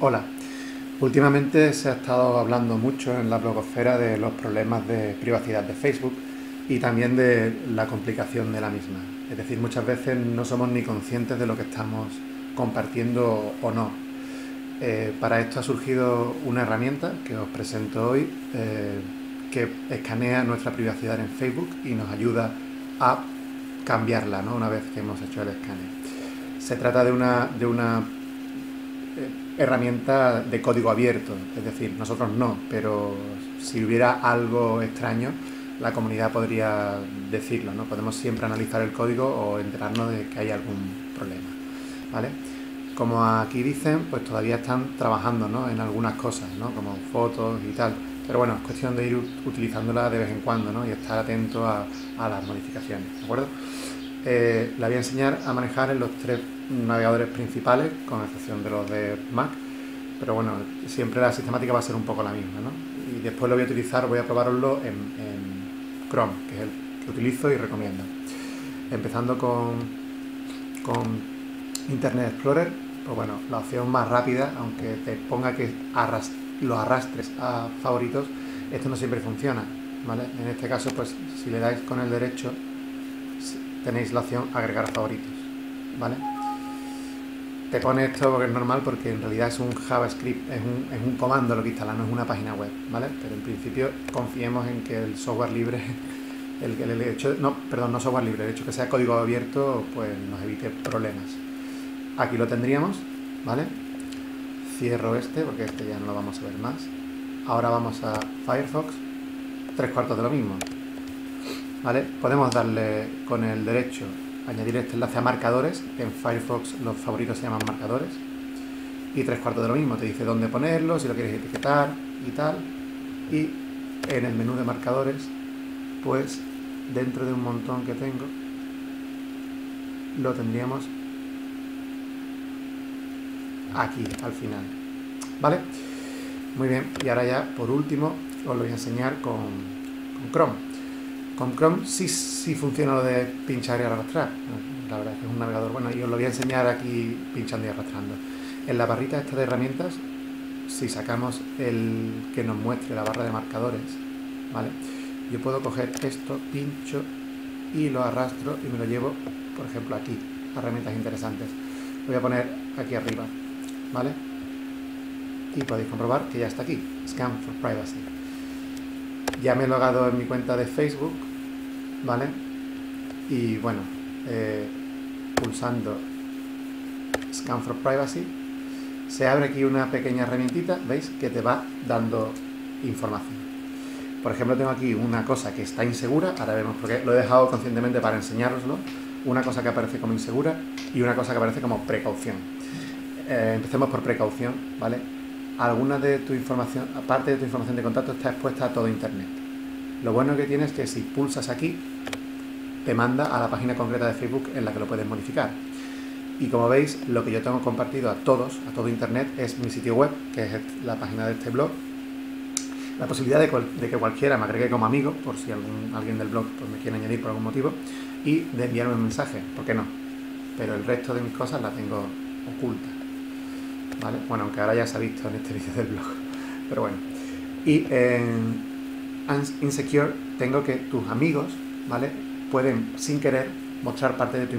Hola. Últimamente se ha estado hablando mucho en la blogosfera de los problemas de privacidad de Facebook y también de la complicación de la misma. Es decir, muchas veces no somos ni conscientes de lo que estamos compartiendo o no. Eh, para esto ha surgido una herramienta que os presento hoy eh, que escanea nuestra privacidad en Facebook y nos ayuda a cambiarla ¿no? una vez que hemos hecho el escaneo. Se trata de una, de una herramienta de código abierto, es decir, nosotros no, pero si hubiera algo extraño, la comunidad podría decirlo, ¿no? Podemos siempre analizar el código o enterarnos de que hay algún problema, ¿vale? Como aquí dicen, pues todavía están trabajando ¿no? en algunas cosas, ¿no? como fotos y tal. Pero bueno, es cuestión de ir utilizándola de vez en cuando ¿no? y estar atento a, las modificaciones, ¿de acuerdo? Eh, la voy a enseñar a manejar en los tres navegadores principales, con excepción de los de Mac, pero bueno, siempre la sistemática va a ser un poco la misma, ¿no? Y después lo voy a utilizar, voy a probarlo en, Chrome, que es el que utilizo y recomiendo. Empezando con, con Internet Explorer, pues bueno, la opción más rápida, aunque te ponga que lo arrastres a favoritos, esto no siempre funciona, ¿vale? En este caso, pues si le dais con el derecho, tenéis la opción agregar favoritos, ¿vale? Te pone esto porque es normal porque en realidad es un JavaScript, es un, es un comando lo que instala, no es una página web, ¿vale? Pero en principio confiemos en que el software libre, el, el, el hecho, no, perdón, no software libre, el hecho que sea código abierto, pues nos evite problemas. Aquí lo tendríamos, ¿vale? Cierro este porque este ya no lo vamos a ver más. Ahora vamos a Firefox, tres cuartos de lo mismo, ¿vale? Podemos darle con el derecho añadir este enlace a marcadores, en Firefox los favoritos se llaman marcadores, y tres cuartos de lo mismo, te dice dónde ponerlo, si lo quieres etiquetar y tal, y en el menú de marcadores, pues dentro de un montón que tengo, lo tendríamos aquí al final, ¿vale? Muy bien, y ahora ya por último os lo voy a enseñar con, Chrome. Con Chrome sí, sí funciona lo de pinchar y arrastrar. La verdad es que es un navegador bueno y os lo voy a enseñar aquí pinchando y arrastrando. En la barrita esta de herramientas, si sacamos el que nos muestre la barra de marcadores, ¿vale? Yo puedo coger esto, pincho y lo arrastro y me lo llevo, por ejemplo, aquí, herramientas interesantes. Voy a poner aquí arriba, ¿vale? Y podéis comprobar que ya está aquí, Scan for Privacy. Ya me he logado en mi cuenta de Facebook, ¿vale? Y bueno, eh, pulsando Scan for Privacy, se abre aquí una pequeña herramientita, ¿veis? Que te va dando información. Por ejemplo, tengo aquí una cosa que está insegura, ahora vemos porque lo he dejado conscientemente para enseñároslo, una cosa que aparece como insegura y una cosa que aparece como precaución. Eh, empecemos por precaución, ¿vale? Alguna de tu información, aparte de tu información de contacto, está expuesta a todo Internet. Lo bueno que tienes es que si pulsas aquí, te manda a la página concreta de Facebook en la que lo puedes modificar. Y como veis, lo que yo tengo compartido a todos, a todo Internet, es mi sitio web, que es la página de este blog. La posibilidad de, que cualquiera me agregue como amigo, por si alguien del blog pues, me quiere añadir por algún motivo, y de enviarme un mensaje, ¿por qué no? Pero el resto de mis cosas las tengo ocultas. ¿Vale? Bueno, aunque ahora ya se ha visto en este vídeo del blog, pero bueno. Y en Insecure tengo que tus amigos, ¿vale? Pueden, sin querer, mostrar parte de tu,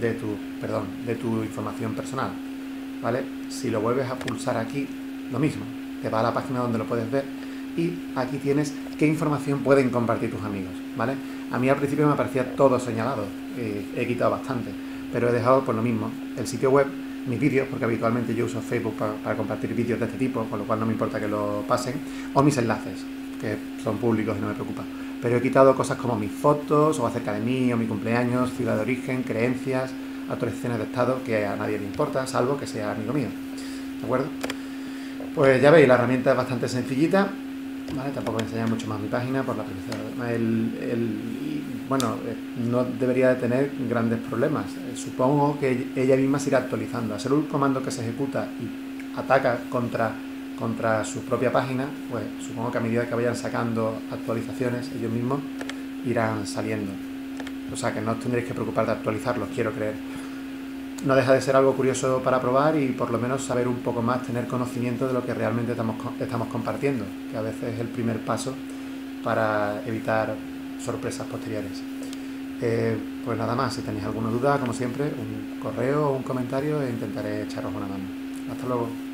de tu, perdón, de tu información personal, ¿vale? Si lo vuelves a pulsar aquí, lo mismo, te va a la página donde lo puedes ver y aquí tienes qué información pueden compartir tus amigos, ¿vale? A mí al principio me parecía todo señalado, eh, he quitado bastante, pero he dejado por lo mismo el sitio web mis vídeos, porque habitualmente yo uso Facebook para, compartir vídeos de este tipo, con lo cual no me importa que lo pasen, o mis enlaces, que son públicos y no me preocupa. Pero he quitado cosas como mis fotos, o acerca de mí, o mi cumpleaños, ciudad de origen, creencias, autorizaciones de estado, que a nadie le importa, salvo que sea amigo mío. ¿De acuerdo? Pues ya veis, la herramienta es bastante sencillita, ¿vale? Tampoco voy a enseñar mucho más mi página por la privacidad. El, el, bueno, eh, no debería de tener grandes problemas. Eh, supongo que ella misma se irá actualizando. Hacer un comando que se ejecuta y ataca contra, contra su propia página, pues supongo que a medida que vayan sacando actualizaciones, ellos mismos irán saliendo. O sea que no os tendréis que preocupar de actualizarlos, quiero creer. no deja de ser algo curioso para probar y por lo menos saber un poco más, tener conocimiento de lo que realmente estamos, estamos compartiendo, que a veces es el primer paso para evitar sorpresas posteriores. Eh, pues nada más, si tenéis alguna duda, como siempre, un correo o un comentario e intentaré echaros una mano. Hasta luego.